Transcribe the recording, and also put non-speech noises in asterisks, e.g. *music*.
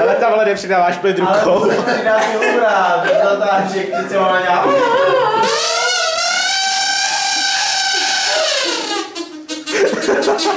Ale tam ale nepřidáváš rukou. Ale to se přidá si uhrát, zatáček, že se má nějaký... *laughs*